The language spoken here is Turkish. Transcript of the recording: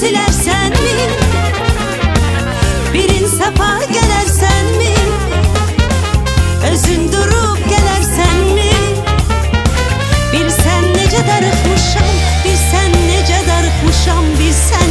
silersen mi? Bir insafa gelersen mi? Özün durup gelersen mi? Bilsen nece darıkmışam, bilsen nece darıkmışam, bilsen